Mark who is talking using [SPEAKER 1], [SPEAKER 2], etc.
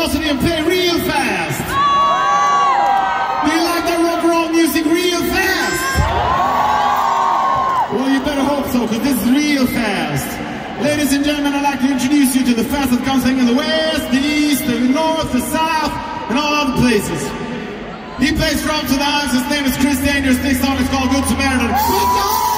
[SPEAKER 1] velocity and play real fast. Do you like that rock roll music real fast? Well, you better hope so, because this is real fast. Ladies and gentlemen, I'd like to introduce you to the fast that comes in the west, the east, the north, the south, and all other places. He plays drums to the arms. His name is Chris Dangerous. This song is called Good Samaritan.